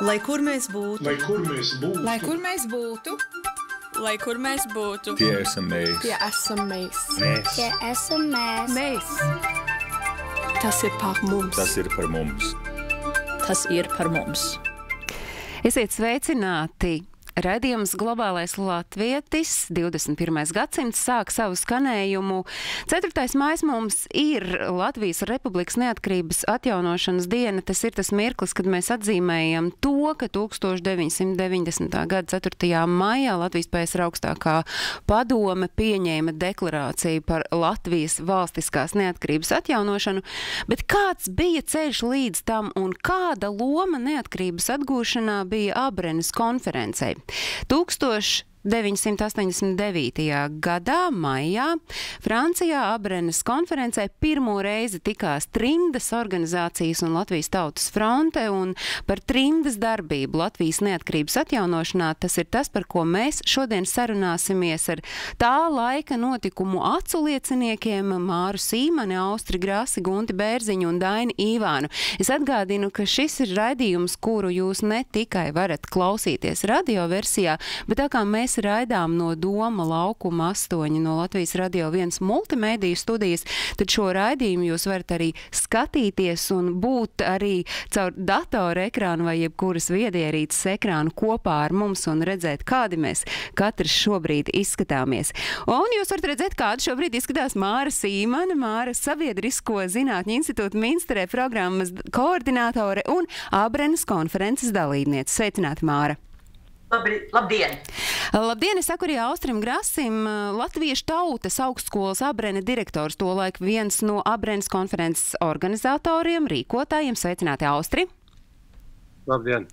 Lai kur mēs būtu, Lai kur mēs būtu, Lai kur mēs būtu, Lai kur mēs būtu, Tie esam mēs. tie esam mēs. mēs Tie esam mēs. Mēs. Tas ir par mums. Tas ir par mums. tas ir par mums. Esiet sveicināti! Radījums Globālais Latvietis 21. gadsimts sāk savu skanējumu. 4. maija mums ir Latvijas Republikas neatkarības atjaunošanas diena. Tas ir tas mirklis, kad mēs atzīmējam to, ka 1990. gada 4. maijā Latvijas pēc augstākā padome pieņēma deklarāciju par Latvijas valstiskās neatkarības atjaunošanu. Bet kāds bija ceļš līdz tam un kāda loma neatkarības atgūšanā bija Abrenes konferencei? Tūkstoš 1989. gadā, maijā, Francijā Abrenes konferencē pirmo reizi tikās trimdas organizācijas un Latvijas tautas fronte, un par trimdas darbību Latvijas neatkarības atjaunošanā tas ir tas, par ko mēs šodien sarunāsimies ar tā laika notikumu aculieciniekiem Māru Sīmani, Austri Grasi, Gunti Bērziņu un Daini Īvānu. Es atgādinu, ka šis ir raidījums, kuru jūs ne tikai varat klausīties radioversijā, bet tā kā mēs raidām no Doma laukuma 8 no Latvijas radio viens multimediju studijas, tad šo raidījumu jūs varat arī skatīties un būt arī caur datoru ekrānu vai jebkuras viedierīces ekrānu kopā ar mums un redzēt, kādi mēs katrs šobrīd izskatāmies. Un jūs varat redzēt, kāda šobrīd izskatās Māra Sīmana, Māra Sabiedrisko zinātņu institūta Minsterē programmas koordinātore un Abrenes konferences dalībniece. Sveicināti, Māra! Labri, labdien! Labdien, es saku arī Austrim Grasim, Latviešu tautas augstskolas abrēna direktors, tolaik viens no abrēnas konferences organizatoriem, rīkotājiem. Sveicināti, Austri! Labdien!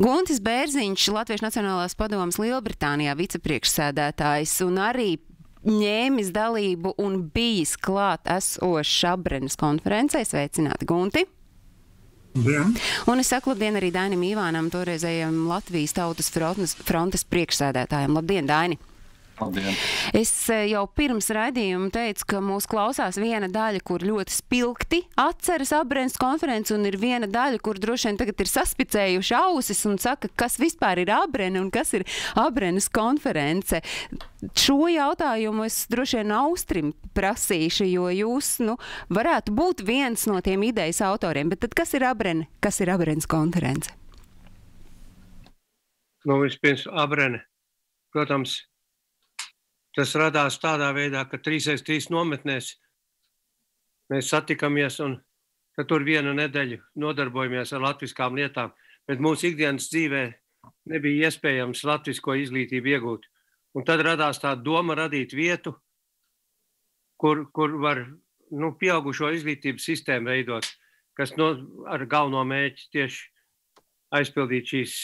Guntis Bērziņš, Latviešu Nacionālās padomas Lielbritānijā vicepriekšsēdētājs un arī ņēmis dalību un bijis klāt esošs abrēnas konferencē. Sveicināti, Gunti! Dien. Un es saku labdien arī Dainim Ivānam, toreizējam Latvijas tautas frontes, frontes priekšsēdētājam. Labdien, Daini! Labdien. Es eh, jau pirms raidījuma teicu, ka mūs klausās viena daļa, kur ļoti spilgti atceras abrēns konferenci, un ir viena daļa, kur droši vien tagad ir saspicējuši ausis un saka, kas vispār ir abrēna un kas ir abrēnas konference. Šo jautājumu es droši vien Austrim prasīšu, jo jūs nu, varētu būt viens no tiem idejas autoriem. Bet tad kas ir abrēna? Kas ir abrēnas konference? Nu, vispirms abrene. Protams, tas radās tādā veidā, ka 3x3 nometnēs mēs satikamies un tur vienu nedēļu nodarbojamies ar latviskām lietām, bet mūsu ikdienas dzīvē nebija iespējams latvisko izglītību iegūt. Un tad radās tā doma radīt vietu, kur, kur var nu, pieaugušo izglītības sistēmu veidot, kas no, ar galveno mērķi tieši aizpildīt šīs,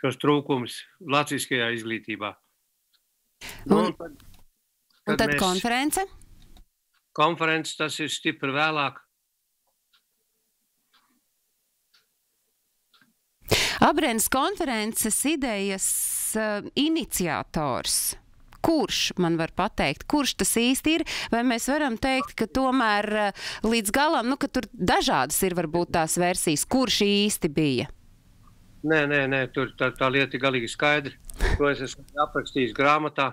šos trūkumus latviskajā izglītībā. Nu, Un- tad, Un kad tad mēs- konference? konferences tas ir stipri vēlāk. Abrēnas konferences idejas uh, iniciators. Kurš man var pateikt, kurš tas īsti ir? Vai mēs varam teikt, ka tomēr uh, līdz galam, nu, ka tur dažādas ir varbūt tās versijas, kurš īsti bija? Nē, nē, nē tur tā, tā lieta ir galīgi skaidra. To es esmu aprakstījis grāmatā.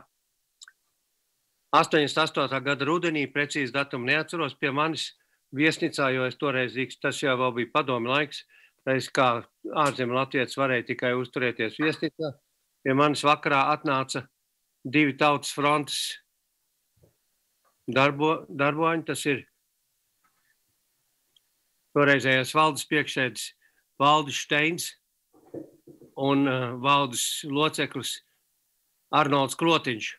88. gada rudenī, precīzi datumu neatceros, pie manis viesnīcā, jo es toreiz, tas jau bija padomi laiks, es kā ārzemju latvietis varēju tikai uzturēties viesnīcā. Pie manis vakarā atnāca divi tautas frontes darbo, darboņi, tas ir toreizējais valdes priekšsēdis Valdis Steins un uh, valdes loceklis Arnolds Klotiņš.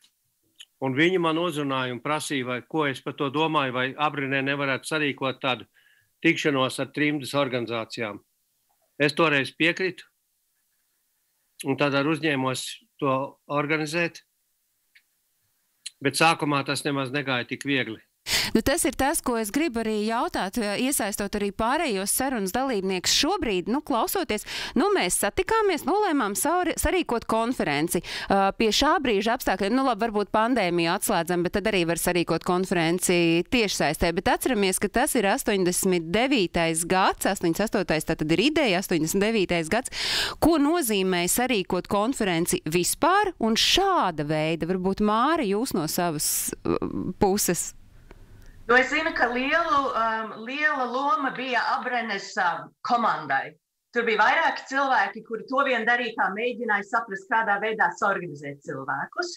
Un viņi man uzrunāja un prasīja, vai, ko es par to domāju, vai Abrinē nevarētu sarīkot tādu tikšanos ar trimdas organizācijām. Es toreiz piekritu, un tad uzņēmos to organizēt. Bet sākumā tas nemaz negāja tik viegli. Nu, tas ir tas, ko es gribu arī jautāt, iesaistot arī pārējos sarunas dalībniekus. Šobrīd, nu, klausoties, nu, mēs satikāmies, nolēmām sarīkot konferenci. Uh, pie šā brīža apstākļiem, nu, labi, varbūt pandēmija atslēdzam, bet tad arī var sarīkot konferenci tiešsaistē. Bet atceramies, ka tas ir 89. gads, 88. tā tad ir ideja, 89. gads, ko nozīmē sarīkot konferenci vispār un šāda veida, varbūt Māri, jūs no savas uh, puses. Nu, es zinu, ka lielu, um, liela loma bija Abrenes um, komandai. Tur bija vairāki cilvēki, kuri to vien darīja, kā mēģināja saprast, kādā veidā sorganizēt cilvēkus.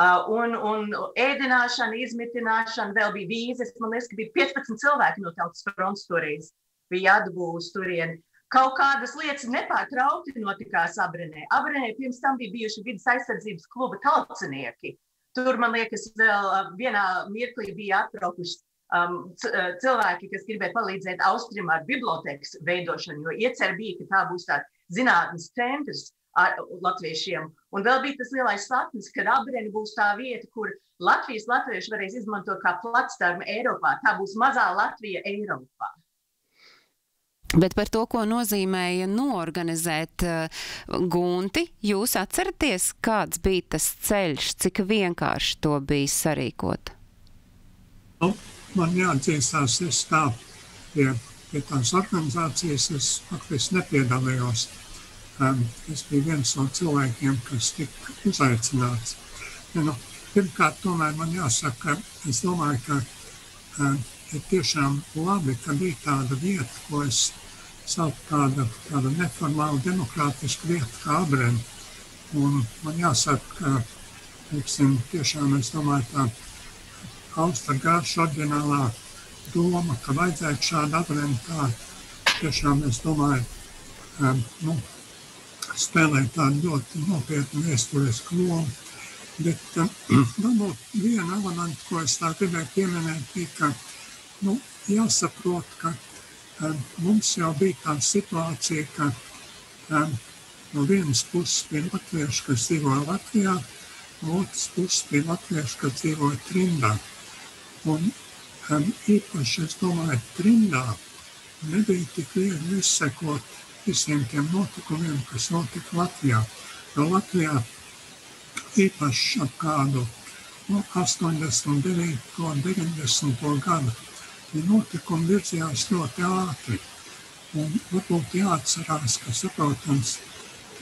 Uh, un, un ēdināšana, izmitināšana, vēl bija vīzes. Man liekas, ka bija 15 cilvēki no tautas fronts toreiz bija atbūs turieni. Kaut kādas lietas nepārtraukti notikās Abrenē. Abrenē pirms tam bija bijuši vidas aizsardzības kluba talcinieki. Tur, man liekas, vēl uh, vienā mirklī bija atbraukuši um, cilvēki, kas gribēja palīdzēt Austrijam ar bibliotekas veidošanu, jo iecer bija, ka tā būs tāds zinātnes centrs ar latviešiem. Un vēl bija tas lielais sapnis, ka Abrēna būs tā vieta, kur Latvijas latvieši varēs izmantot kā platstarmu Eiropā. Tā būs mazā Latvija Eiropā. Bet par to, ko nozīmēja norganizēt uh, gunti, jūs atceraties, kāds bija tas ceļš, cik vienkārši to bija sarīkot? Nu, man jāatzīstās, es tā pie, pie tās organizācijas es faktiski nepiedalījos. Um, es biju viens no cilvēkiem, kas tika uzaicināts. Ja, nu, pirmkārt, tomēr man jāsaka, es domāju, ka um, ir tiešām labi, ka bija tāda vieta, ko es saucu tāda, tāda neformāla demokrātiska vieta kā Abrēna. Un man jāsaka, ka, teiksim, tiešām es domāju, tā augsta garša oriģinālā doma, ka vajadzētu šādu apvienu tā tiešām, es domāju, um, nu, spēlēt tādu ļoti nopietnu vēsturisku lomu. Bet um, varbūt viena elementa, ko es tā gribēju pieminēt, bija, ka nu, jāsaprot, ka um, mums jau bija tā situācija, ka um, no vienas puses bija latvieši, kas dzīvoja Latvijā, no otras puses bija latvieši, kas dzīvoja Trindā. Un um, īpaši, es domāju, trimdā nebija tik viegli izsekot visiem tiem notikumiem, kas notika Latvijā. Jo Latvijā īpaši ap kādu no 89. un 90. gadu tie notikumi virzījās ļoti ātri. Un varbūt jāatcerās, ka, saprotams,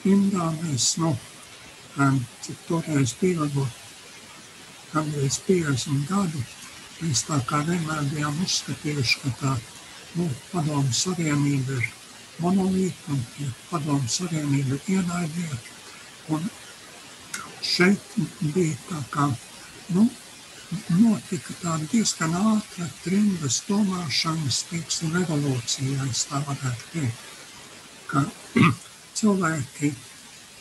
trimdā mēs, nu, um, cik toreiz bija, varbūt kādreiz 50 gadu, Mēs tā kā vienmēr bijām uzskatījuši, ka tā nu, padomu savienība ir monolīta un ja padomu savienība ir ienaidnieka. Un šeit bija tā kā, nu, notika tāda diezgan ātra trimdas domāšanas, teiksim, revolūcija, es tā varētu teikt, ka cilvēki,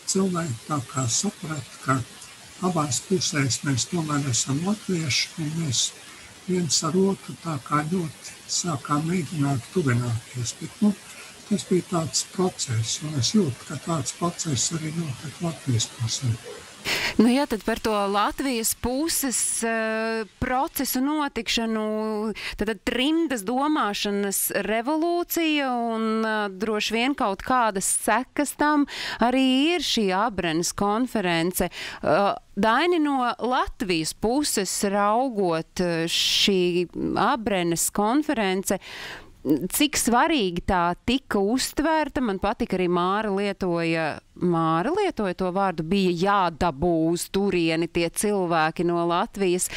cilvēki tā kā saprat, ka abās pusēs mēs tomēr esam latvieši un mēs viens ar otru tā kā ļoti sākām mēģināt tuvināties. Bet, nu, tas bija tāds process, un es jūtu, ka tāds process arī notiek Latvijas pusē. Nu, jā, tad par to Latvijas puses uh, procesu notikšanu, tad, tad trimdas domāšanas revolūcija un uh, droši vien kaut kādas sekas tam arī ir šī abrenes konference. Uh, Daini no Latvijas puses raugot šī abrenes konference. Uh, cik svarīgi tā tika uztvērta. Man patika arī Māra lietoja, Māra lietoja to vārdu, bija jādabū uz turieni tie cilvēki no Latvijas.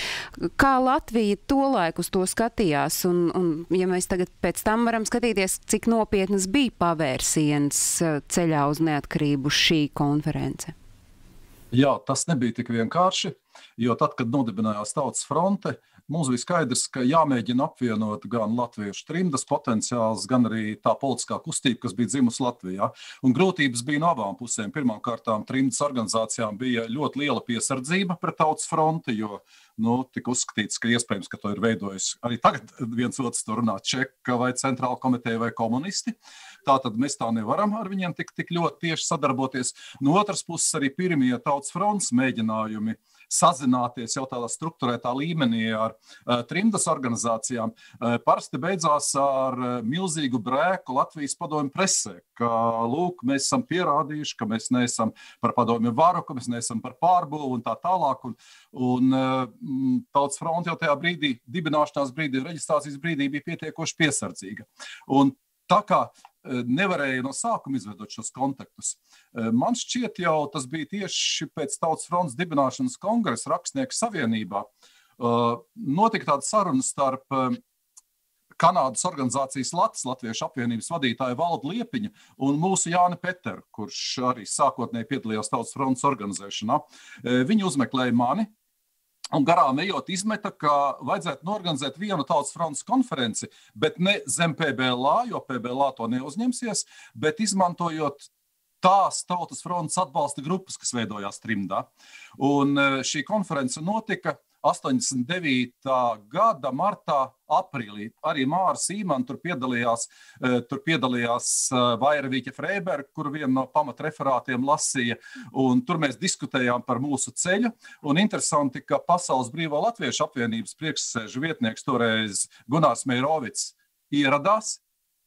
Kā Latvija tolaik uz to skatījās? Un, un ja mēs tagad pēc tam varam skatīties, cik nopietnas bija pavērsiens eh, ceļā uz neatkarību šī konference? Jā, tas nebija tik vienkārši, jo tad, kad nodibinājās Tautas fronte, mums bija skaidrs, ka jāmēģina apvienot gan latviešu trimdas potenciāls, gan arī tā politiskā kustība, kas bija dzimusi Latvijā. Un grūtības bija no abām pusēm. Pirmkārt, trimdas organizācijām bija ļoti liela piesardzība pret tautas fronti, jo nu, tika uzskatīts, ka iespējams, ka to ir veidojis arī tagad viens otrs tur runā čeka vai centrāla komiteja vai komunisti. Tātad mēs tā nevaram ar viņiem tik, tik ļoti tieši sadarboties. No otras puses, arī pirmie tautas fronts mēģinājumi uh, sazināties jau tādā struktūrētā līmenī ar uh, trimdas organizācijām, uh, parasti beidzās ar uh, milzīgu brēku Latvijas padomju presē, ka lūk, mēs esam pierādījuši, ka mēs neesam par padomju varu, ka mēs neesam par pārbūvu un tā tālāk. Un, un Tautas fronte jau tajā brīdī, dibināšanās brīdī, reģistrācijas brīdī bija pietiekoši piesardzīga. Un tā kā nevarēja no sākuma izveidot šos kontaktus. Man šķiet, jau tas bija tieši pēc Tautas fronts dibināšanas kongresa rakstnieku savienībā. Notika tāda saruna starp Kanādas organizācijas Latvijas Latviešu apvienības vadītāja Valda Liepiņa un mūsu Jāni Peteru, kurš arī sākotnēji piedalījās Tautas fronts organizēšanā. Viņi uzmeklēja mani, Un garām ejot, izmeta, ka vajadzētu norganizēt vienu tautas fronts konferenci, bet ne zem PBLā, jo PBLā to neuzņemsies, bet izmantojot tās tautas fronts atbalsta grupas, kas veidojās trimdā. Un e, šī konference notika 89. gada martā, aprīlī. Arī Mārcis Sīmans tur piedalījās, e, tur piedalījās e, Vairvīķa Freiberga, kur vienu no pamatreferātiem lasīja. Tur mēs diskutējām par mūsu ceļu. Un interesanti, ka Pasaules Brīvā Latviešu apvienības priekšsēžu vietnieks toreiz Gunārs Meirovics ieradās,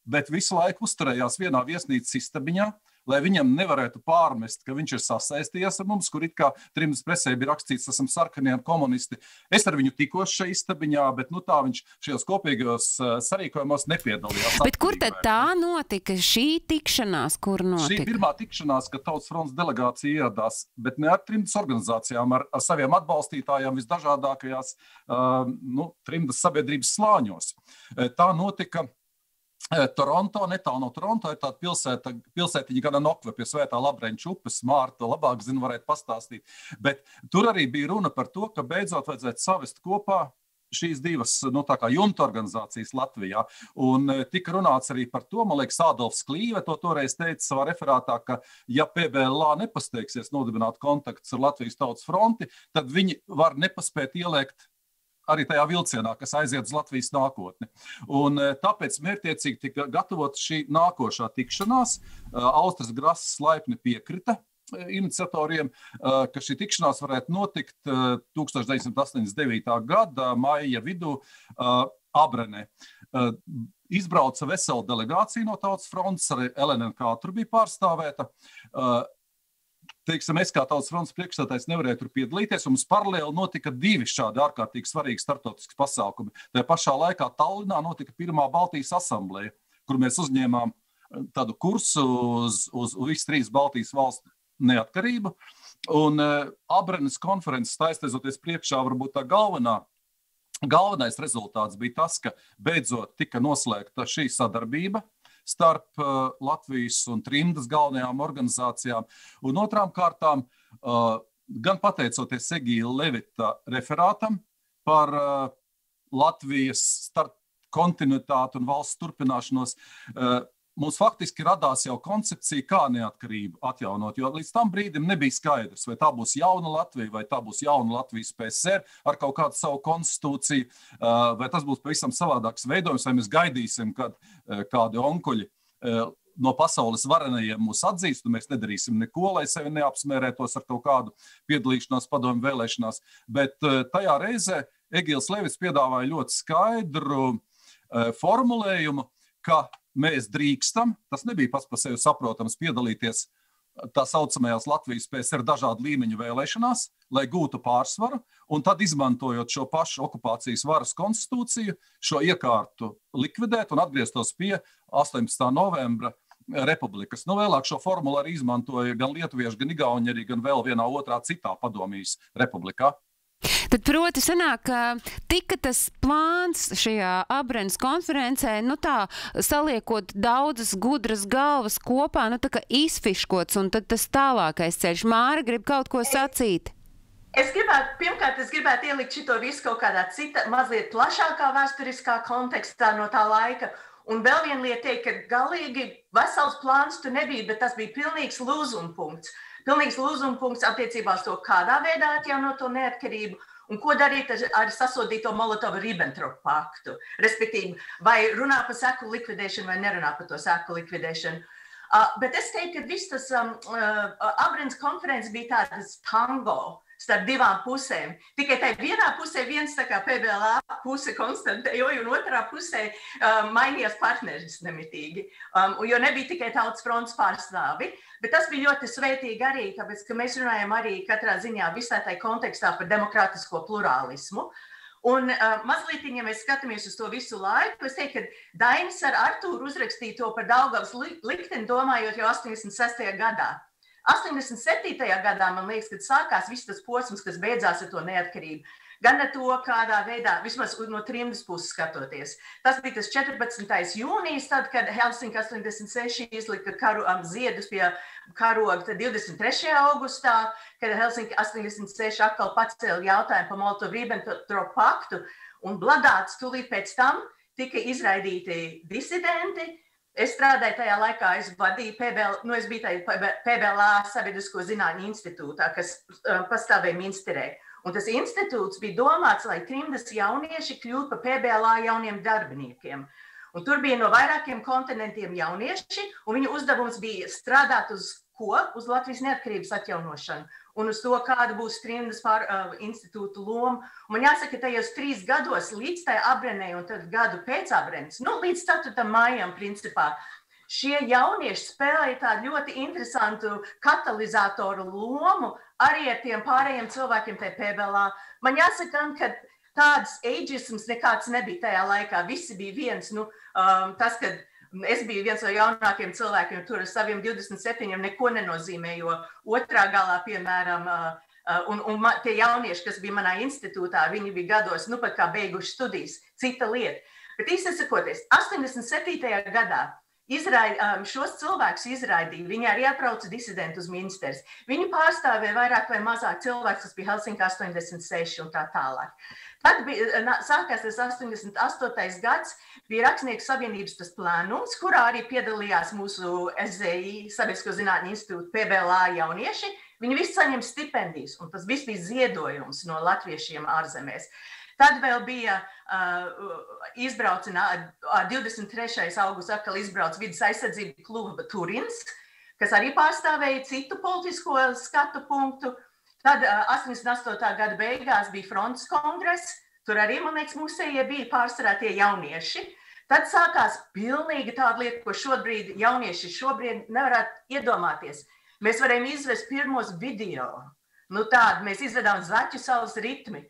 bet visu laiku uzturējās vienā viesnīcas istabiņā lai viņam nevarētu pārmest, ka viņš ir sasaistījies ar mums, kur it kā trimdas presē bija rakstīts, esam sarkanie komunisti. Es ar viņu tikos šajā istabiņā, bet nu, tā viņš šajos kopīgajos uh, sarīkojumos nepiedalījās. Bet kur tad tā notika, šī tikšanās, kur notika? Šī pirmā tikšanās, kad Tautas fronts delegācija ieradās, bet ne ar trimdas organizācijām, ar, ar saviem atbalstītājiem visdažādākajās uh, nu, trimdas sabiedrības slāņos. Tā notika Eh, Toronto, netālu no Toronto, ir tāda pilsēta, pilsētiņa gan Nokve pie Svētā Labreņķa upes. Mārta labāk zina, varētu pastāstīt. Bet tur arī bija runa par to, ka beidzot vajadzētu savest kopā šīs divas nu, jumta organizācijas Latvijā. Un tika runāts arī par to, man liekas, Adolfs Klīve to toreiz teica savā referātā, ka, ja PBLA nepasteigsies nodibināt kontaktus ar Latvijas tautas fronti, tad viņi var nepaspēt ieliekt arī tajā vilcienā, kas aiziet uz Latvijas nākotni. Un, eh, tāpēc mērķiecīgi tika gatavota šī nākošā tikšanās. Eh, Austras Grasas laipni piekrita eh, iniciatoriem, ka šī tikšanās varētu notikt 1989. gada maija vidū Abrenē. Izbrauca vesela delegācija no Tautas fronts, arī LNK tur bija pārstāvēta teiksim, es kā tautas fronts priekšstādājs nevarēju tur piedalīties. Mums paralēli notika divi šādi ārkārtīgi svarīgi startautiski pasākumi. Tajā pašā laikā Tallinā notika pirmā Baltijas asambleja, kur mēs uzņēmām eh, tādu kursu uz, uz, uz visas trīs Baltijas valstu neatkarību. Un uh, Abrenes konferences taisteizoties priekšā, varbūt tā galvenā Galvenais rezultāts bija tas, ka beidzot tika noslēgta šī sadarbība starp uh, Latvijas un trimdas galvenajām organizācijām. Un otrām kārtām, uh, gan pateicoties Egīla Levita referātam par uh, Latvijas starp kontinuitāti un valsts turpināšanos, mums faktiski radās jau koncepcija, kā neatkarību atjaunot. Jo līdz tam brīdim nebija skaidrs, vai tā būs jauna Latvija, vai tā būs jauna Latvijas PSR ar kaut kādu savu konstitūciju, vai tas būs pavisam savādāks veidojums, vai mēs gaidīsim, kad kādi onkuļi no pasaules varenajiem mūs atzīst, un mēs nedarīsim neko, lai sevi neapsmērētos ar kaut kādu piedalīšanos padomu vēlēšanās. Bet tajā reizē Egils Levis piedāvāja ļoti skaidru formulējumu, ka mēs drīkstam, tas nebija pats par sevi saprotams, piedalīties tā saucamajās Latvijas PSR dažādu līmeņu vēlēšanās, lai gūtu pārsvaru, un tad izmantojot šo pašu okupācijas varas konstitūciju, šo iekārtu likvidēt un atgrieztos pie 18. novembra republikas. Nu, vēlāk šo formulu arī izmantoja gan lietuvieši, gan igauni, arī gan vēl vienā otrā citā padomjas republikā. Tad, proti, sanāk, ka tika tas plāns šajā Abrenes konferencē, nu tā, saliekot daudzas gudras galvas kopā, nu tā kā izfiškots, un tad tas tālākais ceļš. Māra grib kaut ko sacīt. Es gribētu, pirmkārt, es gribētu ielikt šo visu kaut kādā cita, mazliet plašākā vēsturiskā kontekstā no tā laika. Un vēl viena lieta, teikt, ka galīgi vesels plāns tur nebija, bet tas bija pilnīgs lūzuma punkts pilnīgs lūzumpunkts attiecībā uz to, kādā veidā atjaunot to neatkarību. Un ko darīt ar sasodīto Molotovu-Ribbentropu paktu? Respektīvi, vai runā par seku likvidēšanu, vai nerunā par to seku likvidēšanu. Uh, bet es teiktu, ka viss tas um, uh, Abrams konferences bija tādas tango starp divām pusēm. Tikai tajā vienā pusē viens tā kā PBLA puse konstantējoja, un otrā pusē um, mainījās partneris nemitīgi. Um, jo nebija tikai tautas fronts pārstāvi, bet tas bija ļoti svētīgi arī, tāpēc, ka mēs runājam arī katrā ziņā visā tajā kontekstā par demokrātisko plurālismu. Un uh, mazliet, ja mēs skatāmies uz to visu laiku, es teiktu, ka Dainis ar Artūru uzrakstīja to par Daugavas likteni, domājot jau 86. gadā. 87. gadā man liekas, kad sākās viss tas posms, kas beidzās ar to neatkarību. Gan ar to, kādā veidā, vismaz no trimdas puses skatoties. Tas bija tas 14. jūnijas, tad, kad Helsinki 86 izlika karu, um, ziedus pie karoga, tad 23. augustā, kad Helsinki 86 atkal pacēla jautājumu par Molotov-Ribbentrop paktu, un bladāts tūlīt pēc tam tika izraidīti disidenti, Es strādāju tajā laikā, es vadīju PBL, nu, es biju tajā PBLā Sabiedrisko zinātņu institūtā, kas uh, pastāvēja Minsterē. Un tas institūts bija domāts, lai trimdas jaunieši kļūtu par PBLā jauniem darbiniekiem. Un tur bija no vairākiem kontinentiem jaunieši, un viņu uzdevums bija strādāt uz ko? Uz Latvijas neatkarības atjaunošanu un uz to, kāda būs Trimdas pār, uh, institūta loma. Man jāsaka, ka tajos trīs gados, līdz tai aprenē un tad gadu pēc aprennes, nu, līdz 4. maijam, principā, šie jaunieši spēlēja tādu ļoti interesantu katalizatoru lomu arī ar tiem pārējiem cilvēkiem tajā PBLā. Man jāsaka, ka tāds ageisms nekāds nebija tajā laikā. Visi bija viens. Nu, um, tas, kad Es biju viens no jaunākajiem cilvēkiem, tur ar saviem 27 neko nenozīmē, jo otrā galā, piemēram, un, un tie jaunieši, kas bija manā institūtā, viņi bija gados, nu pat kā beiguši studijas, cita lieta. Bet īstenībā, sakoties, 87. gadā Izraid, šos cilvēkus izraidīja. Viņi arī atbrauca disidenti uz ministrs. Viņi pārstāvēja vairāk vai mazāk cilvēkus, kas bija Helsinki 86 un tā tālāk. Tad bija, sākās tas 88. gads, bija Rakstnieku savienības tas plānums, kurā arī piedalījās mūsu SZI, Sabiedrisko zinātņu institūta PBLA jaunieši. Viņi visi saņem stipendijas, un tas viss bija ziedojums no latviešiem ārzemēs. Tad vēl bija uh, izbraucina 23. augusts, atkal izbrauc vidas aizsardzību kluba Turins, kas arī pārstāvēja citu politisko skatu punktu. Tad uh, 88. gada beigās bija fronts kongress, tur arī, man liekas, musējie bija pārsvarā tie jaunieši. Tad sākās pilnīgi tāda lieta, ko šobrīd jaunieši šobrīd nevarētu iedomāties. Mēs varējām izvest pirmos video. Nu, tādu mēs izvedām zaķu saules ritmu.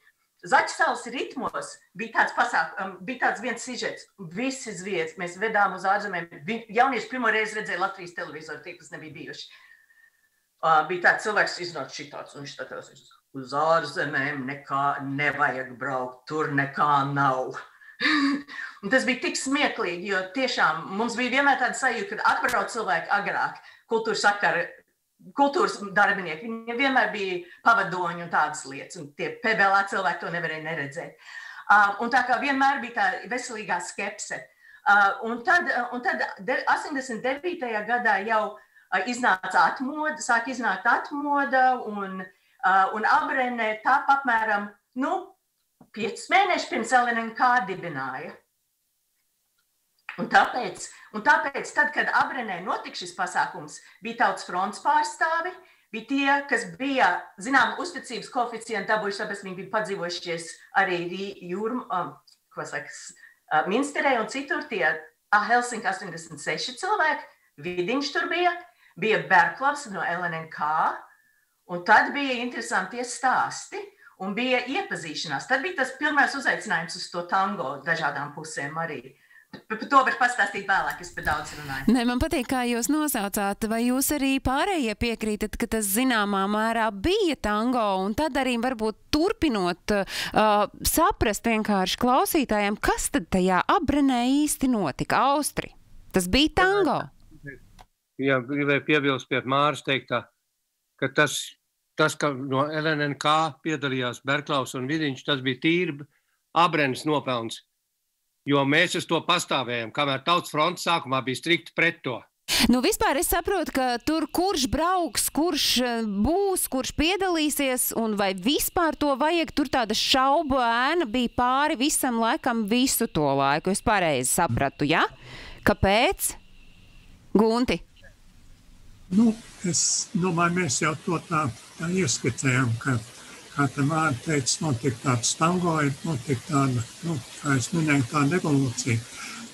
Zaķisāles ritmos bija tāds, pasāk, um, bija tāds viens sižets, visi zviedri. Mēs vedām uz ārzemēm. Jaunieši pirmo reizi redzēja Latvijas televizoru, tie, kas nebija bijuši. Uh, bija tāds cilvēks, iznāca šitāds, un viņš skatās uz ārzemēm, nekā nevajag braukt, tur nekā nav. un tas bija tik smieklīgi, jo tiešām mums bija vienmēr tāda sajūta, ka atbrauc cilvēki agrāk, kultūras sakara kultūras darbinieki. Viņiem vienmēr bija pavadoņi un tādas lietas, un tie PBLā cilvēki to nevarēja neredzēt. Uh, un tā kā vienmēr bija tā veselīgā skepse. Uh, un tad, un tad 89. gadā jau uh, iznāca atmoda, sāk iznākt atmoda, un, un Abrene tā apmēram, nu, 5 mēnešus pirms LNK dibināja. Un tāpēc, un tāpēc, tad, kad Abrenē notika šis pasākums, bija tautas fronts pārstāvi, bija tie, kas bija, zinām, uzticības koeficientu dabūjuši, tāpēc viņi bija padzīvojušies arī jūrm, um, ko sakas, uh, Minsterē un citur tie Helsinki 86 cilvēki, Vidiņš tur bija, bija Berklavs no LNK, un tad bija interesanti tie stāsti, un bija iepazīšanās. Tad bija tas pirmais uzaicinājums uz to tango dažādām pusēm arī. Par to var pastāstīt vēlāk, es par daudz runāju. Nē, man patīk, kā jūs nosaucāt, vai jūs arī pārējie piekrītat, ka tas zināmā mērā bija tango, un tad arī varbūt turpinot uh, saprast vienkārši klausītājiem, kas tad tajā abrenē īsti notika, Austri. Tas bija tango. Jā, gribēju piebilst pie Māras teiktā, ka tas, tas ka no LNNK piedalījās Berklaus un Vidiņš, tas bija tīri abrenes nopelns jo mēs uz to pastāvējam, kamēr tautas fronts sākumā bija strikti pret to. Nu, vispār es saprotu, ka tur kurš brauks, kurš eh, būs, kurš piedalīsies, un vai vispār to vajag. Tur tāda šaubu ēna bija pāri visam laikam, visu to laiku. Es pareizi sapratu, ja? Kāpēc? Gunti. Nu, es domāju, mēs jau to tā, tā ieskicējām, ka kā te vārdi teica, notika tāds tangoja, notika tāda, nu, kā es minēju, tāda evolūcija.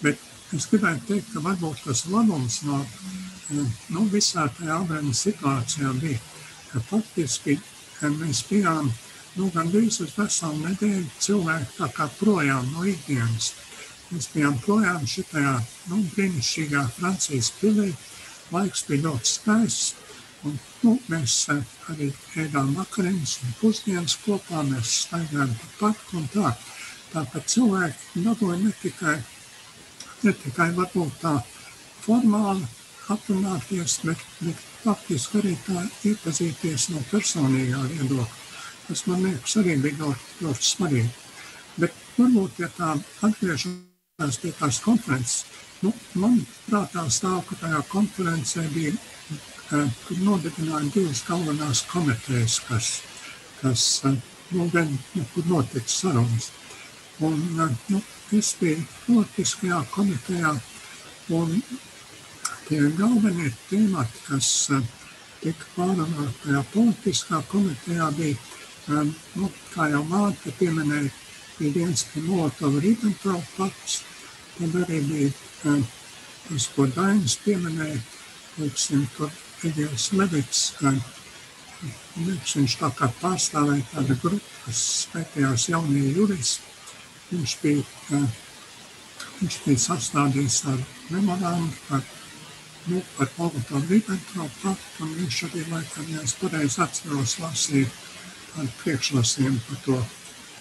Bet es gribētu teikt, ka varbūt tas labums no nu, visā tajā abrēna situācijā bija, ka faktiski ka mēs bijām nu, gandrīz uz veselu nedēļu cilvēki tā kā projām no ikdienas. Mēs bijām projām šitajā nu, brīnišķīgā Francijas pilī. Laiks bija ļoti skaists. Nu, mēs uh, arī ēdām vakariņas un pusdienas kopā. Mēs staigājām pa parku un tā. Tāpēc cilvēki dabūja ne tikai, ne tikai varbūt tā formāli aprunāties, bet, bet faktiski arī tā iepazīties no personīgā viedokļa. Tas man liekas arī bija ļoti, ļoti svarīgi. Bet varbūt, ja tā atgriežamies pie tās konferences, nu, man prātā stāv, ka tajā konferencē bija, tur nodibināja divas galvenās komitejas, kas, kas nu, gan, nu, kur notika sarunas. Un, nu, es biju politiskajā komitejā, un tie galvenie temati, kas tika pārunāti tajā politiskā komitejā, bija, nu, kā jau Mārta pieminēja, bija viens par Molotova Ribbentrop pakts, tad arī bija tas, ko Dainis pieminēja, teiksim, tur Egils Levits, Liekas, viņš tā kā pārstāvēja tādu grupu, kas skaitījās jaunie juristi. Viņš bija, viņš bija sastādījis tādu memorandu par nu, par Pavlovu Ribbentropu paktu, un viņš arī, laikam, ja es pareizi atceros, lasīja tādu priekšlasījumu par to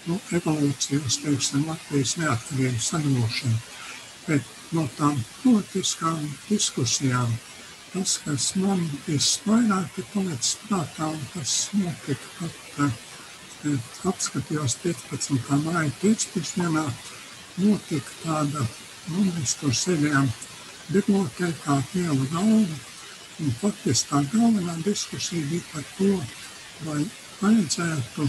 nu, evolūcijas, teiksim, Latvijas neatkarības atgūšanu. Bet no tām politiskām diskusijām tas, kas man visvairāk ir palicis prātā, un tas notika pat, eh, apskatījos 15. māja pēcpusdienā, notika tāda, nu, mēs tur sēdējām bibliotēkā liela galva. Un faktiski tā galvenā diskusija bija par to, vai vajadzētu,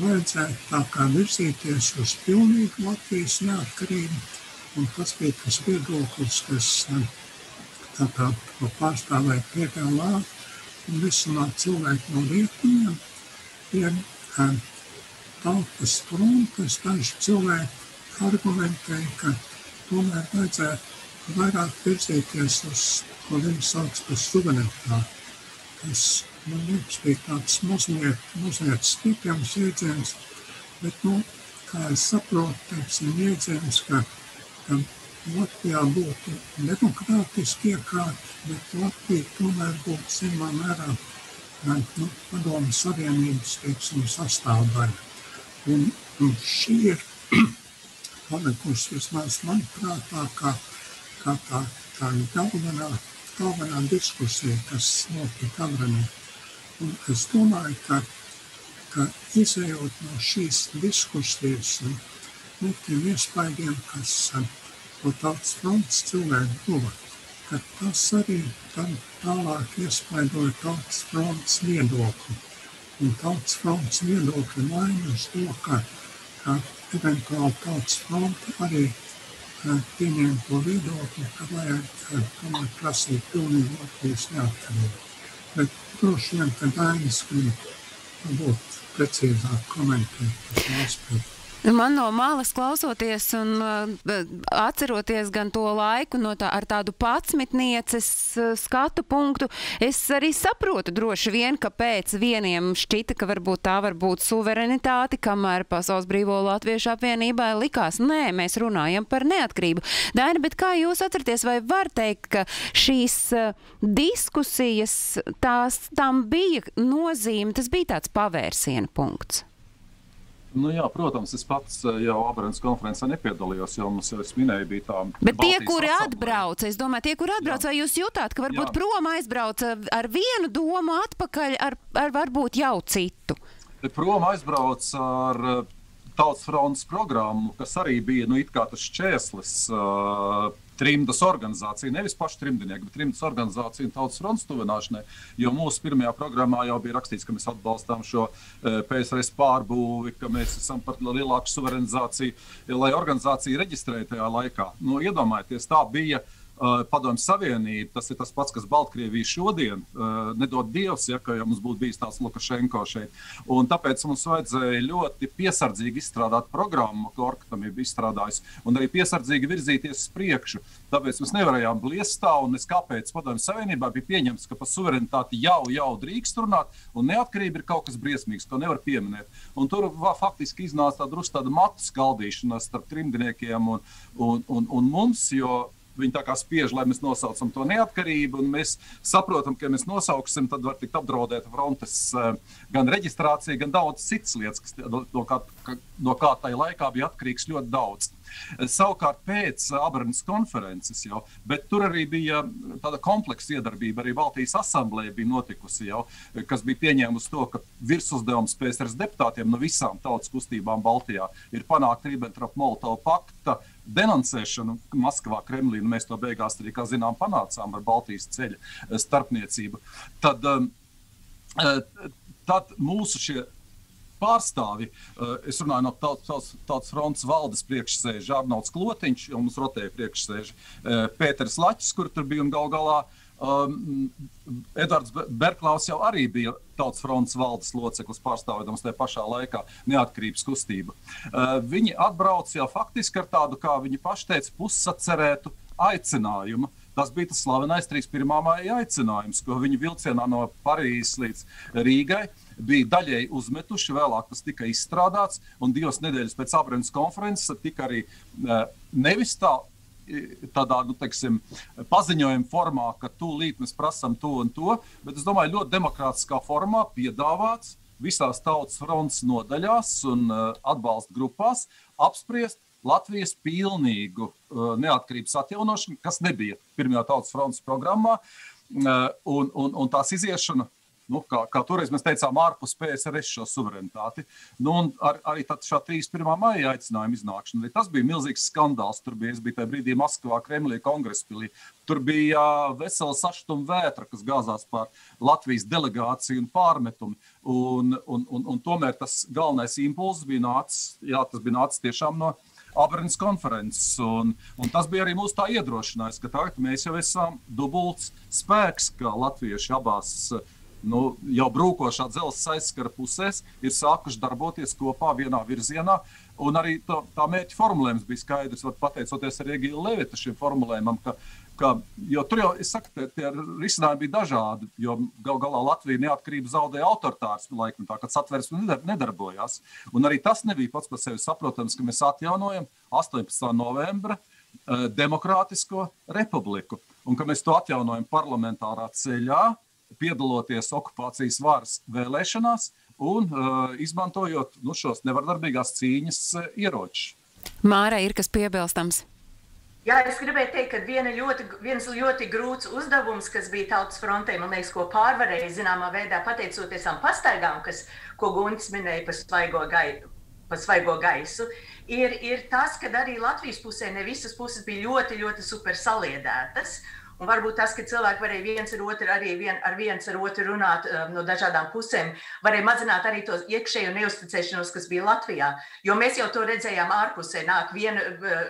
vajadzētu tā kā virzīties uz pilnīgu Latvijas neatkarību. Un tas bija tas viedoklis, kas tā to pārstāvēja PPLA un visumā cilvēki no rietumiem. Ir tautas frontes, daži cilvēki argumentēja, ka tomēr vajadzētu vairāk virzīties uz ko viņi sauc par suverenitāti. Tas, man liekas, bija tāds mazliet, mazliet stiprams jēdziens, bet, nu, kā es saprotu, teiksim, jēdziens, ka, ka Latvijā būtu demokrātiski iekārt, bet Latvija tomēr būtu zināmā mērā nu, padomu savienības, teiksim, sastāvdaļa. Un, un šī ir palikusi vismaz man prātā, ka kā tā, tā galvenā, galvenā diskusija, kas notika Avranī. Un es domāju, ka, ka izējot no šīs diskusijas un no tiem iespējiem, kas no tautas fronts cilvēku guva, ka tas arī tad tālāk iespaidoja tautas fronts viedokli. Un tautas fronts viedokļa maina uz to, ka, ka eventuāli tautas fronta arī pieņēma to viedokli, ka vajag tomēr prasīt pilnīgi Latvijas neatkarību. Bet droši vien, ka Dainis grib varbūt precīzāk komentēt šo aspektu. Man no malas klausoties un uh, atceroties gan to laiku no tā, ar tādu patsmitnieces uh, skatu punktu, es arī saprotu droši vien, ka pēc vieniem šķita, ka varbūt tā var būt suverenitāte, kamēr Pasaules brīvo Latviešu apvienībai likās, nē, mēs runājam par neatkarību. Daina, bet kā jūs atceraties, vai var teikt, ka šīs uh, diskusijas, tās, tam bija nozīme, tas bija tāds pavērsiena punkts? Nu, jā, protams, es pats eh, jau Abrams konferencē nepiedalījos, jo mums, jau es minēju, bija tā. Bet tie, kuri atbrauca, es domāju, tie, kuri atbrauca, vai jūs jutāt, ka varbūt jā. prom aizbrauca ar vienu domu atpakaļ ar, ar varbūt jau citu? Prom aizbrauca ar eh, Tautas fronts programmu, kas arī bija nu, tas šķērslis. Uh, trimdas organizācija, nevis paši trimdnieki, bet trimdas organizācija un tautas fronts tuvināšanai. Jo mūsu pirmajā programmā jau bija rakstīts, ka mēs atbalstām šo e, PSRS pārbūvi, ka mēs esam par lielāku suverenizāciju, lai organizācija reģistrēja tajā laikā. Nu, iedomājieties, tā bija Padomju Savienība, tas ir tas pats, kas Baltkrievija šodien, uh, nedod Dievs, ja ja mums būtu bijis tāds Lukašenko šeit. Un tāpēc mums vajadzēja ļoti piesardzīgi izstrādāt programmu, ko Orkatam ir izstrādājis, un arī piesardzīgi virzīties uz priekšu. Tāpēc mēs nevarējām bliestā, un es kāpēc Padomju Savienībā bija pieņemts, ka par suverenitāti jau, jau drīkst runāt, un neatkarība ir kaut kas briesmīgs, ko nevar pieminēt. Un tur va, faktiski iznāca tāda drusku tāda matu skaldīšana starp trimdniekiem un, un, un, un mums, jo Viņi tā kā spiež, lai mēs nosaucam to neatkarību, un mēs saprotam, ka, ja mēs nosauksim, tad var tikt apdraudēta frontes eh, gan reģistrācija, gan daudz citas lietas, kas no kā, no kā tajā laikā bija atkarīgs ļoti daudz. Savukārt pēc Abranas konferences jau, bet tur arī bija tāda kompleksa iedarbība. Arī Baltijas asamblēja bija notikusi jau, kas bija pieņēmusi to, ka virsuzdevums PSRS deputātiem no visām tautas kustībām Baltijā ir panākt Ribbentrop-Molotova pakta denoncēšanu Maskavā, Kremlī, un mēs to beigās arī, kā zinām, panācām ar Baltijas ceļa eh, starpniecību. Tad, um, eh, tad mūsu šie pārstāvi, eh, es runāju no tautas, tautas fronts valdes priekšsēža, Arnolds Klotiņš, jo mums rotēja priekšsēža, Pēters Laķis, kur tur bija un gal galā Um, Edvards Berklaus jau arī bija Tautas fronts valdes loceklis, pārstāvjams tajā pašā laikā neatkarības kustību. Uh, viņi atbrauca jau faktiski ar tādu, kā viņi paši teica, pussacerētu aicinājumu. Tas bija tas slavenais 31. māja aicinājums, ko viņi vilcienā no Parīzes līdz Rīgai bija daļēji uzmetuši, vēlāk tas tika izstrādāts, un divas nedēļas pēc Abrams konferences tika arī uh, nevis tā tādā nu, teiksim, paziņojuma formā, ka tūlīt mēs prasām to un to, bet es domāju, ļoti demokrātiskā formā piedāvāts visās tautas fronts nodaļās un uh, atbalsta grupās apspriest Latvijas pilnīgu uh, neatkarības atjaunošanu, kas nebija pirmajā tautas fronts programmā, uh, un, un, un tās iziešana nu, kā, kā toreiz mēs teicām, ārpus PSRS šo suverenitāti. Nu, ar, arī šā 31. maija aicinājuma iznākšana. Tas bija milzīgs skandāls. Tur bija, bija tajā brīdī Maskavā, Kremlī, Kongrespilī. Tur bija vesela saštuma vētra, kas gāzās pār Latvijas delegāciju un pārmetumu. Un, un, un, un tomēr tas galvenais impulss bija nācis, jā, tas bija nācis tiešām no Abrams konferences. Un, un tas bija arī mūsu iedrošinājums, ka tagad mēs jau esam dubults spēks, kā latvieši abās uh, nu, jau brūkošā dzelzceļa aizskara pusēs ir sākuši darboties kopā vienā virzienā. Un arī to, tā mērķa formulējums bija skaidrs, pateicoties arī Egīla Levita šim formulējumam, ka, ka tur jau, saku, tie, tie risinājumi bija dažādi, jo gal galā Latvija neatkarību zaudēja autoritārs laikmetā, kad satversme nedarbojās. Un arī tas nebija pats par sevi saprotams, ka mēs atjaunojam 18. novembra uh, demokrātisko republiku un ka mēs to atjaunojam parlamentārā ceļā, piedaloties okupācijas varas vēlēšanās un uh, izmantojot nu, šos nevardarbīgās cīņas uh, ieročus. Māra ir kas piebilstams. Jā, es gribēju teikt, ka viena ļoti, viens ļoti grūts uzdevums, kas bija tautas frontē, man liekas, ko pārvarēja zināmā veidā pateicoties tam pastaigām, kas, ko Gunts minēja par svaigo, gai, par svaigo gaisu, ir, ir tas, ka arī Latvijas pusē ne visas puses bija ļoti, ļoti super saliedētas. Un varbūt tas, ka cilvēki varēja viens ar otru, arī vien, ar viens ar otru runāt um, no dažādām pusēm, varēja mazināt arī to iekšējo neusticēšanos, kas bija Latvijā. Jo mēs jau to redzējām ārpusē. Nāk viena,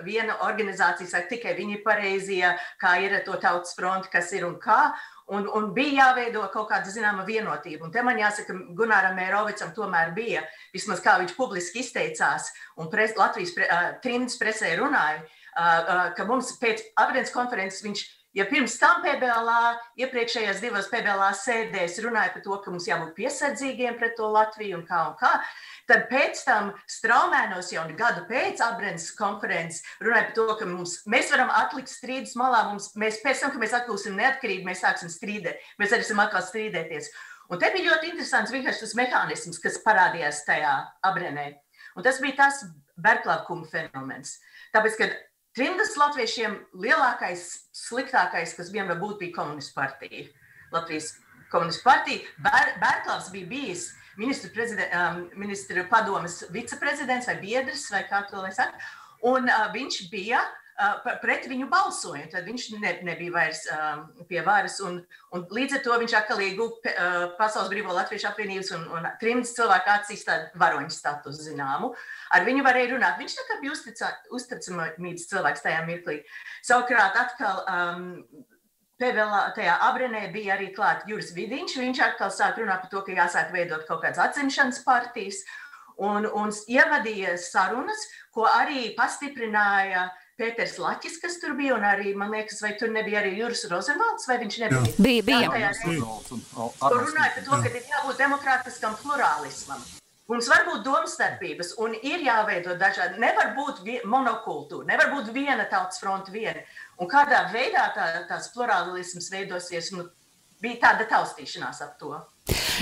viena organizācija, saka, tikai viņi ir pareizie, kā ir to tautas fronti, kas ir un kā. Un, un bija jāveido kaut kāda zināma vienotība. Un te man jāsaka, Gunāram Mērovicam tomēr bija, vismaz kā viņš publiski izteicās un pres, Latvijas pre, uh, trimdas presē runāja, uh, uh, ka mums pēc Abrēnas konferences viņš Ja pirms tam PBLā, iepriekšējās divās PBLā sēdēs runāja par to, ka mums jābūt piesardzīgiem pret to Latviju un kā un kā, tad pēc tam straumēnos jau gadu pēc Abrēnas konferences runāja par to, ka mums, mēs varam atlikt strīdus malā, mums, mēs pēc tam, kad mēs atgūsim neatkarību, mēs sāksim strīdēt, mēs arī esam atkal strīdēties. Un te bija ļoti interesants vienkārši tas mehānisms, kas parādījās tajā Abrēnē. Un tas bija tas Berklākuma fenomens. Tāpēc, kad Trimdas latviešiem lielākais, sliktākais, kas vienmēr būtu, bija komunistu partija. Latvijas komunistu partija. Bērklavs bija bijis ministru, um, ministru padomas viceprezidents vai biedrs, vai kā to lai saka. Un uh, viņš bija pret viņu balsoja. Tad viņš ne, nebija vairs um, pie varas. Un, un līdz ar to viņš atkal ieguva uh, Pasaules Brīvā Latviešu apvienības un, un trimdas cilvēku acīs tādu varoņu statusu zināmu. Ar viņu varēja runāt. Viņš tā kā bija uzticamības cilvēks tajā mirklī. Savukārt atkal um, PVL, tajā abrenē bija arī klāts Juris Vidiņš. Viņš atkal sāk runāt par to, ka jāsāk veidot kaut kādas atsimšanas partijas un, un ievadīja sarunas, ko arī pastiprināja Pēters Laķis, kas tur bija, un arī, man liekas, vai tur nebija arī Juris Rozenvalds, vai viņš nebija? Jā. Bija, bija. Jā, tur runāja par to, ka ir jābūt demokrātiskam plurālismam. Mums var būt domstarpības, un ir jāveido dažādi. Nevar būt monokultūra, nevar būt viena tautas fronte, viena. Un kādā veidā tā, tās plurālisms veidosies, nu, bija tāda taustīšanās ap to.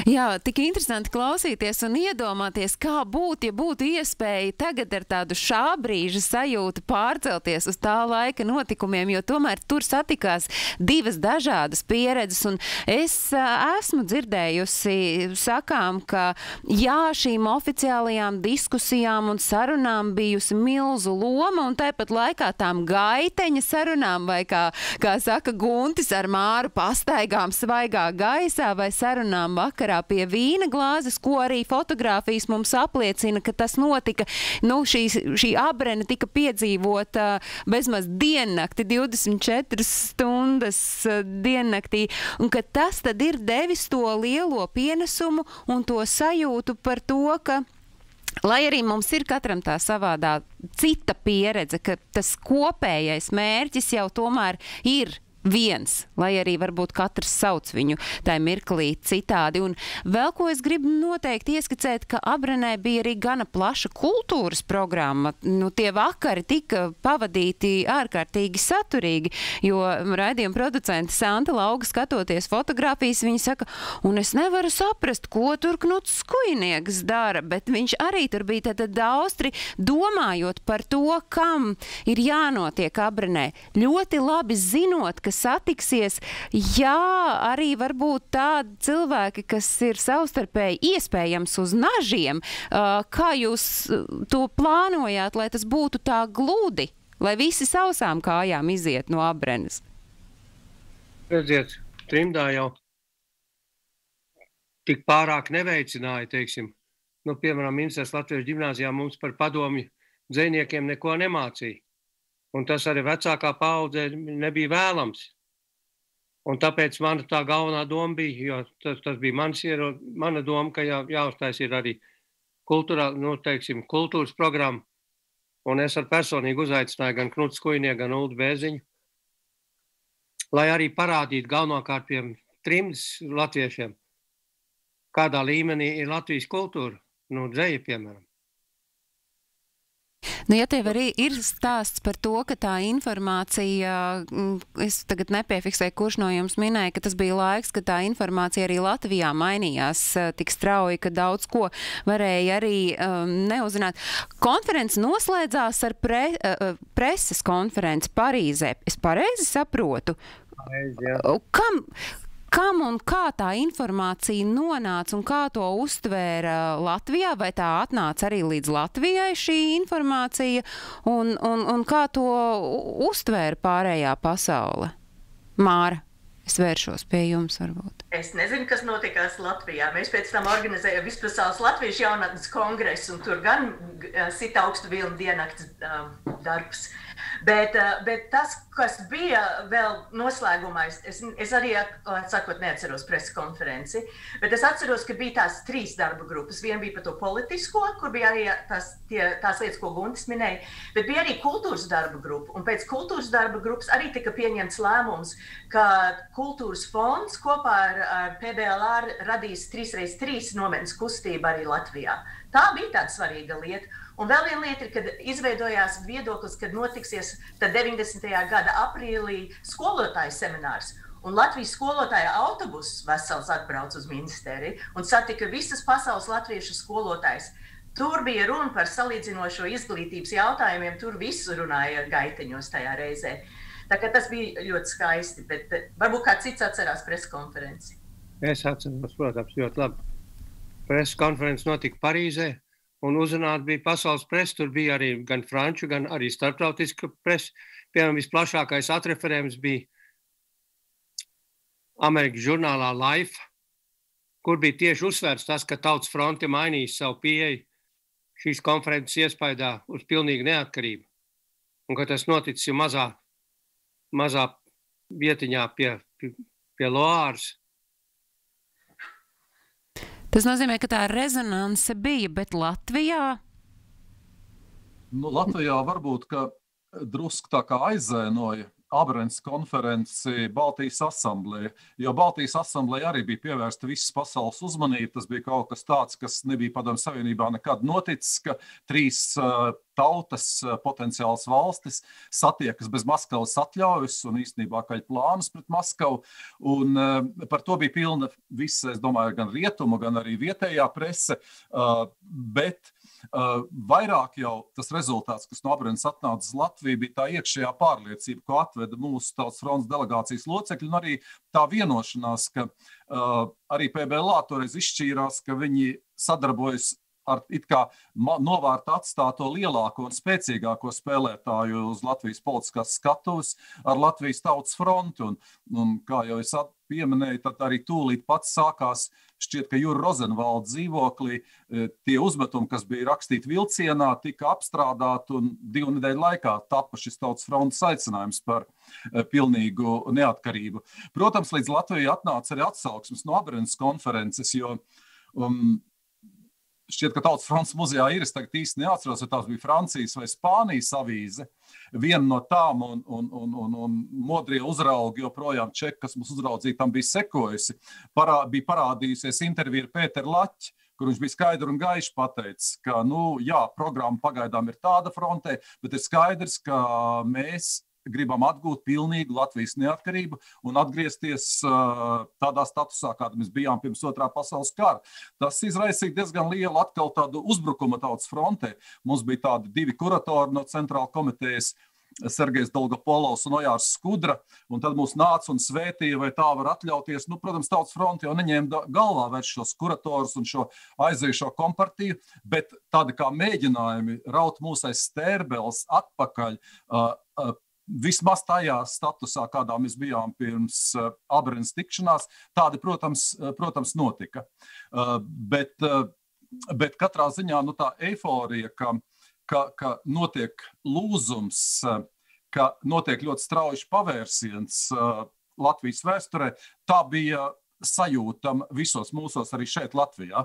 Jā, tik interesanti klausīties un iedomāties, kā būtu, ja būtu iespēja tagad ar tādu šā brīža sajūtu pārcelties uz tā laika notikumiem, jo tomēr tur satikās divas dažādas pieredzes. Es esmu dzirdējusi sakām, ka jā, šīm oficiālajām diskusijām un sarunām bijusi milzu loma, un tāpat laikā tām gaiteņa sarunām, vai kā, kā saka Guntis ar māru pastaigām svaigā gaisā vai sarunām sēdējām vakarā pie vīna glāzes, ko arī fotografijas mums apliecina, ka tas notika. Nu, šī, šī abrene tika piedzīvota bezmaz diennakti, 24 stundas diennaktī, un ka tas tad ir devis to lielo pienesumu un to sajūtu par to, ka Lai arī mums ir katram tā savādā cita pieredze, ka tas kopējais mērķis jau tomēr ir viens, lai arī varbūt katrs sauc viņu tajā mirklī citādi. Un vēl ko es gribu noteikti ieskicēt, ka Abrenē bija arī gana plaša kultūras programma. Nu, tie vakari tika pavadīti ārkārtīgi saturīgi, jo raidījuma producente Santa Lauga skatoties fotografijas, viņa saka, un es nevaru saprast, ko tur Knuts Skujnieks dara, bet viņš arī tur bija tad daudri domājot par to, kam ir jānotiek Abrenē. Ļoti labi zinot, ka ka satiksies, jā, arī varbūt tādi cilvēki, kas ir savstarpēji iespējams uz nažiem. Kā jūs to plānojāt, lai tas būtu tā gludi, lai visi sausām kājām iziet no abrenes? Redziet, trimdā jau tik pārāk neveicināja, teiksim, nu, piemēram, Ministrs Latvijas ģimnāzijā mums par padomju dzēniekiem neko nemācīja. Un tas arī vecākā paudze nebija vēlams. Un tāpēc mana tā galvenā doma bija, jo tas, tas bija mans, iero, mana doma, ka jā, jāuztais ir arī kultūrā, nu, teiksim, kultūras programma. Un es ar personīgi uzaicināju gan Knuts Kujnieku, gan Uldu Bēziņu, lai arī parādītu galvenokārt pie trims latviešiem, kādā līmenī ir Latvijas kultūra, nu, dzēja, piemēram. Nu, ja tev arī ir stāsts par to, ka tā informācija, mm, es tagad nepiefiksēju, kurš no jums minēja, ka tas bija laiks, ka tā informācija arī Latvijā mainījās eh, tik strauji, ka daudz ko varēja arī um, neuzzināt. Konferences noslēdzās ar pre, uh, preses konferenci Parīzē. Es pareizi saprotu. Jā. Kam, Kam un kā tā informācija nonāca un kā to uztvēra Latvijā, vai tā atnāca arī līdz Latvijai šī informācija, un, un, un kā to uztvēra pārējā pasaule? Māra. Es vēršos pie jums, varbūt. Es nezinu, kas notikās Latvijā. Mēs pēc tam organizējām Vispasaules Latvijas jaunatnes kongresu, un tur gan sita augstu vilnu diennakts um, darbs. Uh, bet tas, kas bija vēl noslēgumā, es, es arī, sakot, neatceros preses konferenci, bet es atceros, ka bija tās trīs darba grupas. Viena bija par to politisko, kur bija arī tās, tie, tās lietas, ko Guntis minēja, bet bija arī kultūras darba grupa. Un pēc kultūras darba grupas arī tika pieņemts lēmums, ka kultūras fonds kopā ar, ar PBLR radīs 3x3 nometnes kustību arī Latvijā. Tā bija tāda svarīga lieta. Un vēl viena lieta ir, kad izveidojās viedoklis, kad notiksies 90. gada aprīlī skolotāju seminārs. Un Latvijas skolotāja autobuss vesels atbrauc uz ministēriju un satika visas pasaules latviešu skolotājus. Tur bija runa par salīdzinošo izglītības jautājumiem, tur visu runāja gaiteņos tajā reizē. Tas bija ļoti skaisti, bet varbūt kāds cits atcerās preskonferenci. Es atceros, protams, ļoti labi. Preskonferences notika Parīzē, Un uzrunāt bija pasaules presa, tur bija arī gan franču, gan arī starptautiska presa. Piemēram, visplašākais atreferējums bija Amerikas žurnālā Life, kur bija tieši uzsvērts tas, ka Tautas fronte mainīs savu pieeju šīs konferences iespējā uz pilnīgu neatkarību. Un ka tas noticis mazā, mazā vietiņā pie, pie, pie Loāras. Tas nozīmē, ka tā rezonance bija, bet Latvijā? Nu, Latvijā varbūt drusku tā kā aizēnoja Abrēns konferenci Baltijas asamblēja. Jo Baltijas asamblēja arī bija pievērsta visas pasaules uzmanība. Tas bija kaut kas tāds, kas nebija Padomju Savienībā nekad noticis, ka trīs uh, tautas, uh, potenciāls valstis satiekas bez Maskavas atļaujas un īstenībā kaļ plānus pret Maskavu. Un, uh, par to bija pilna visa, es domāju, gan rietumu, gan arī vietējā prese. Bet vairāk jau tas rezultāts, kas no Abrēnas atnāca uz Latviju, bija tā iekšējā pārliecība, ko atveda mūsu tautas fronts delegācijas locekļi, un arī tā vienošanās, ka uh, arī PBLā toreiz izšķīrās, ka viņi sadarbojas ar novārtu atstāto lielāko un spēcīgāko spēlētāju uz Latvijas politiskās skatuves ar Latvijas tautas fronti. Un, un kā jau es pieminēju, tad arī tūlīt pats sākās šķiet, ka Jūra Rozenvalda dzīvoklī e, tie uzmetumi, kas bija rakstīti vilcienā, tika apstrādāti un divu nedēļu laikā tapa šis tautas frontes aicinājums par e, pilnīgu neatkarību. Protams, līdz Latvijai atnāca arī atsauksmes no Abrēnas konferences, jo um, Šķiet, ka Tautas fronts muzejā ir. Es tagad īsti neatceros, vai tās bija Francijas vai Spānijas avīze. Viena no tām, un, un, un, un, un modrie uzraugi joprojām čeki, kas mums uzraudzīja, tam bija sekojusi. Parā, bija parādījusies intervija ar Pēteru Laķi, kur viņš bija skaidri un gaiši pateicis, ka, nu, jā, programma pagaidām ir tāda frontē, bet ir skaidrs, ka mēs gribam atgūt pilnīgu Latvijas neatkarību un atgriezties tādā statusā, kāda mēs bijām pirms otrā pasaules kara. Tas izraisīja diezgan lielu atkal tādu uzbrukumu tautas frontē. Mums bija tādi divi kuratori no centrāla komitejas. Sergejs Dolgopolovs un Ojārs Skudra, un tad mūs nāca un svētīja, vai tā var atļauties. Nu, protams, Tautas fronte jau neņēma galvā vairs šos kuratorus un šo aizējušo kompartiju, bet tādi kā mēģinājumi raut mūs aiz stērbeles atpakaļ, uh, uh, vismaz tajā statusā, kādā mēs bijām pirms eh, Abrēnas tikšanās, tādi, protams, uh, protams notika. Uh, bet, bet katrā ziņā nu, tā eiforija, ka, ka, ka notiek lūzums, ka notiek ļoti strauji pavērsiens Latvijas vēsturē, tā bija sajūtama visos mūsos, arī šeit, Latvijā.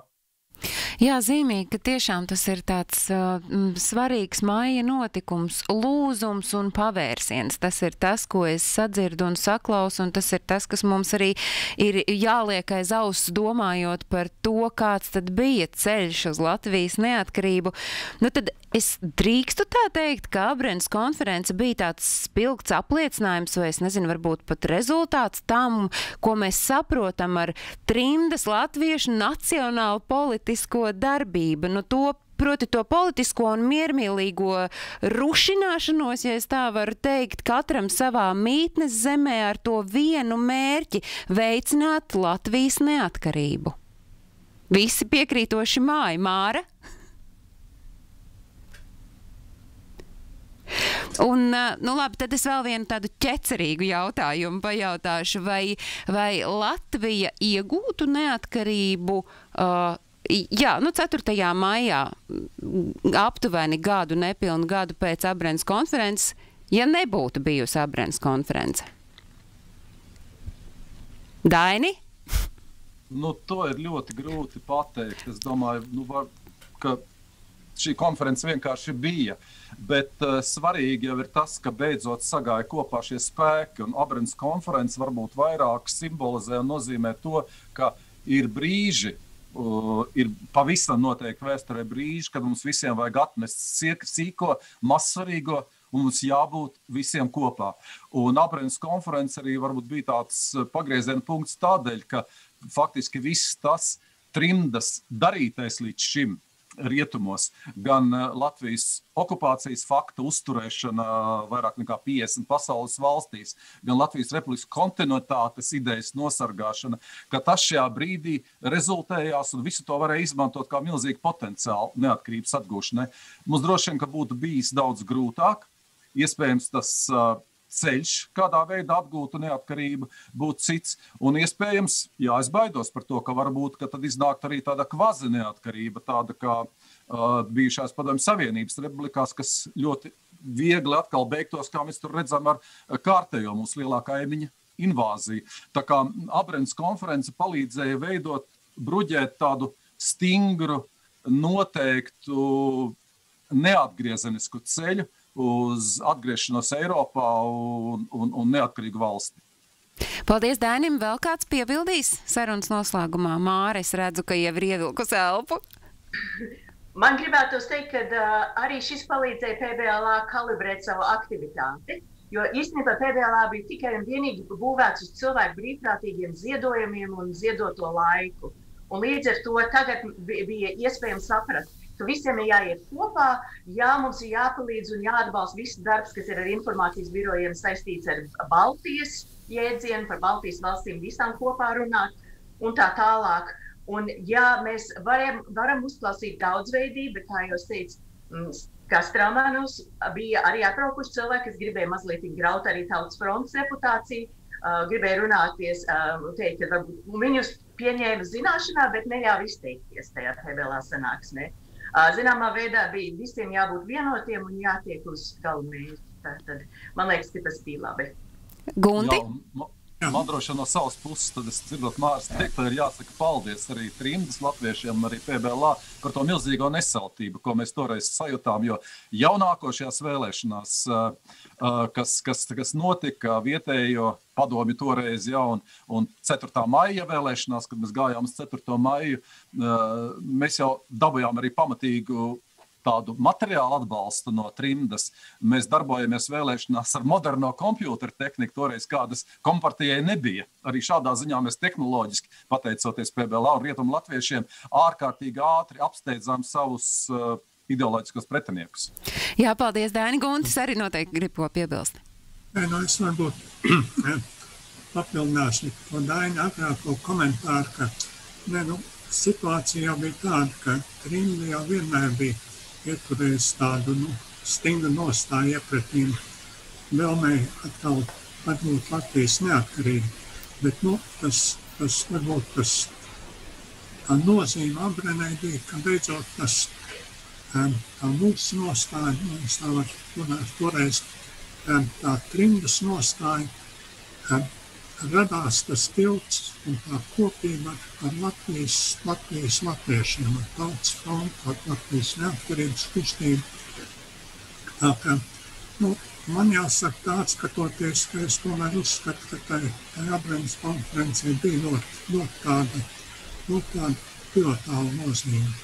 Jā, zīmīgi, ka tiešām tas ir tāds uh, svarīgs maija notikums, lūzums un pavērsiens. Tas ir tas, ko es sadzirdu un saklausu, un tas ir tas, kas mums arī ir jāliek aiz auss domājot par to, kāds tad bija ceļš uz Latvijas neatkarību. Nu, tad es drīkstu tā teikt, ka Abrēnas konference bija tāds spilgts apliecinājums, vai es nezinu, varbūt pat rezultāts tam, ko mēs saprotam ar trimdas latviešu nacionālu politisko darbība, nu to proti to politisko un miermīlīgo rušināšanos, ja tā varu teikt, katram savā mītnes zemē ar to vienu mērķi - veicināt Latvijas neatkarību. Visi piekrītoši māja, Māra. Un, nu labi, tad es vēl vienu tādu ķecerīgu jautājumu pajautāšu, vai, vai Latvija iegūtu neatkarību uh, Jā, nu 4. maijā, aptuveni gadu, nepilnu gadu pēc Abrēnas konferences, ja nebūtu bijusi Abrēnas konference. Daini? Nu, to ir ļoti grūti pateikt. Es domāju, nu, var, ka šī konference vienkārši bija. Bet uh, svarīgi jau ir tas, ka beidzot sagāja kopā šie spēki. Abrēnas konference varbūt vairāk simbolizē un nozīmē to, ka ir brīži, Uh, ir pavisam noteikti vēsturē brīži, kad mums visiem vajag atmest sīko, mazsvarīgo, un mums jābūt visiem kopā. Un aprēķins konferences arī bija tāds uh, pagrieziena punkts tādēļ, ka faktiski viss tas trimdas darītais līdz šim rietumos, gan Latvijas okupācijas fakta uzturēšana vairāk nekā 50 pasaules valstīs, gan Latvijas republikas kontinuitātes idejas nosargāšana, ka tas šajā brīdī rezultējās un visu to varēja izmantot kā milzīgu potenciālu neatkarības atgūšanai. Mums droši vien, ka būtu bijis daudz grūtāk, iespējams tas uh, ceļš, kādā veidā apgūtu neatkarību, būtu cits. Un iespējams, jā, es baidos par to, ka varbūt ka tad iznākt arī tāda kvazi neatkarība, tāda kā uh, bijušās padomju Savienības republikās, kas ļoti viegli atkal beigtos, kā mēs tur redzam, ar kārtējo mūsu lielākā emiņa invāziju. Tā kā Abrēnas konference palīdzēja veidot, bruģēt tādu stingru, noteiktu neatgriezenisku ceļu, uh, uz atgriešanos Eiropā un, un, un neatkarīgu valsti. Paldies, Dainim. Vēl kāds piebildīs sarunas noslēgumā? Māra, es redzu, ka jau ir ievilkusi elpu. Man gribētu teikt, ka uh, arī šis palīdzēja PBLā kalibrēt savu aktivitāti. Jo īstenībā PBLā bija tikai un vienīgi būvēts uz cilvēku brīvprātīgiem ziedojumiem un ziedoto laiku. Un līdz ar to tagad bija iespējams saprast, ka visiem ir jāiet kopā, jā, mums ir jāpalīdz un jāatbalsta viss darbs, kas ir ar informācijas birojiem saistīts ar Baltijas jēdzienu, par Baltijas valstīm visām kopā runāt un tā tālāk. Un, jā, mēs varam, varam uzklausīt daudzveidību, bet, kā jau teicu, mm, Kastrāmanos bija arī atbraukuši cilvēki, kas gribēja mazliet graut arī tautas fronts reputāciju, gribēja runāties, uh, teikt, ka varbūt viņus pieņēma zināšanā, bet neļāva izteikties tajā TBLā sanāksmē. Uh, Zināmā veidā bija visiem jābūt vienotiem un jātiek uz galvenmērķi. Tad man liekas, ka tas bija labi. Gunti? Jā, Vien no savas puses, tad es dzirdot Māras teikt, ir jāsaka paldies arī trimdas latviešiem, arī PBLā par to milzīgo nesaltību, ko mēs toreiz sajūtām, jo jau nākošajās vēlēšanās, kas, kas, kas notika vietējo padomju toreiz jau un, un 4. maija vēlēšanās, kad mēs gājām uz 4. maiju, mēs jau dabujām arī pamatīgu tādu materiālu atbalstu no trimdas. Mēs darbojamies vēlēšanās ar moderno kompjuteru tehniku, toreiz kādas kompartijai nebija. Arī šādā ziņā mēs tehnoloģiski, pateicoties PBLA un Rietumu latviešiem, ārkārtīgi ātri apsteidzām savus uh, ideoloģiskos pretiniekus. Jā, paldies, Dāni Guntis, arī noteikti grib ko piebilst. Nē, nu es varbūt papildināšu to Daina agrāko komentāru, ka ne, nu, situācija jau bija tāda, ka Trimda jau vienmēr bija ieturējis tādu nu, stingru nostāju iepratīm vēlmei atkal atgūt Latvijas neatkarību. Bet nu, tas, tas varbūt tas tā nozīme Abrenai bija, ka beidzot tas tā mūsu nostāja, mēs tā var runāt toreiz, tā trimdas nostāja, radās tas tilts un tā kopība ar Latvijas, Latvijas latviešiem, ar tautas frontu, ar Latvijas neatkarības kustību. Tā kā, nu, man jāsaka tāds, skatoties, ka es tomēr uzskatu, ka tai, tai Abrenas konferencē bija ļoti, ļoti tāda, ļoti tāda pilotāla nozīme.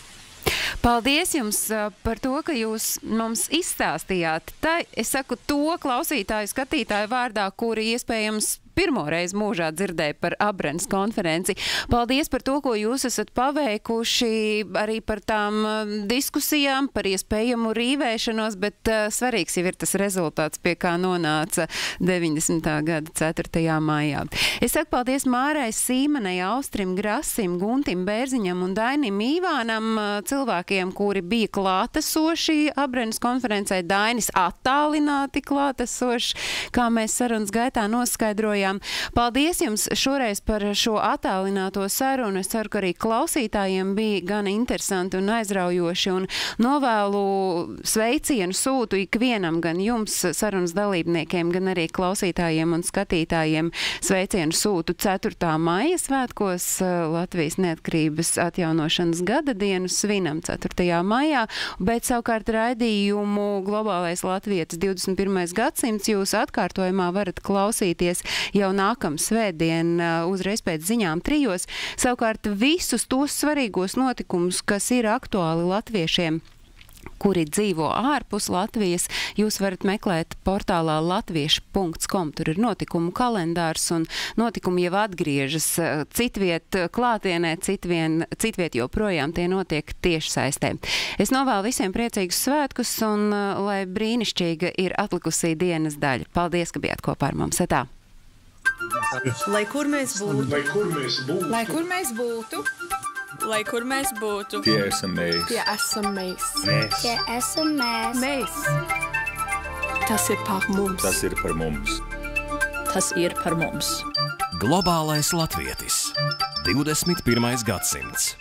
Paldies jums par to, ka jūs mums izstāstījāt. Tā, es saku to klausītāju, skatītāju vārdā, kuri iespējams pirmo reizi mūžā dzirdēju par Abrenas konferenci. Paldies par to, ko jūs esat paveikuši, arī par tām uh, diskusijām, par iespējamu rīvēšanos, bet uh, svarīgs jau ir tas rezultāts, pie kā nonāca 90. gada 4. maijā. Es saku paldies Mārai Sīmenai, Austrim Grasim, Guntim Bērziņam un Dainim Īvānam, uh, cilvēkiem, kuri bija klātesoši Abrenas konferencē, Dainis attālināti klātesoši, kā mēs sarunas gaitā noskaidrojam joprojām. Paldies jums šoreiz par šo attālināto sarunu. Es ceru, ka arī klausītājiem bija gan interesanti un aizraujoši. Un novēlu sveicienu sūtu ikvienam, gan jums, sarunas dalībniekiem, gan arī klausītājiem un skatītājiem. Sveicienu sūtu 4. maija svētkos Latvijas neatkarības atjaunošanas gada dienu svinam 4. maijā, bet savukārt raidījumu Globālais Latvijas 21. gadsimts jūs atkārtojumā varat klausīties jau nākamā svētdiena, uzreiz pēc ziņām trijos. Savukārt visus tos svarīgos notikumus, kas ir aktuāli latviešiem kuri dzīvo ārpus Latvijas, jūs varat meklēt portālā latviešu.com. Tur ir notikumu kalendārs un notikumi jau atgriežas citviet klātienē, citvien, citviet joprojām tie notiek tieši saistē. Es novēlu visiem priecīgus svētkus un lai brīnišķīga ir atlikusī dienas daļa. Paldies, ka bijāt kopā ar mums. Etā. Lai kur mēs būtu, Lai kur mēs būtu, Lai kur mēs būtu, lai kur mēs būtu, Tie esam mēs. tie esam mēs. mēs. Tie esam mēs. Mēs. Tas ir par mums. Tas ir par mums. tas ir par mums. Globālais latvietis 21. gadsimts.